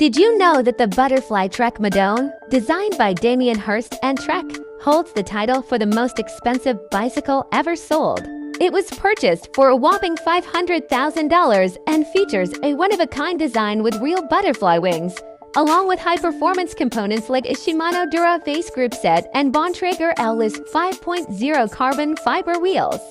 Did you know that the Butterfly Trek Madone, designed by Damien Hirst and Trek, holds the title for the most expensive bicycle ever sold? It was purchased for a whopping $500,000 and features a one-of-a-kind design with real butterfly wings, along with high-performance components like a Shimano Dura-Ace Group Set and Bontrager Aeolus 5.0 carbon fiber wheels.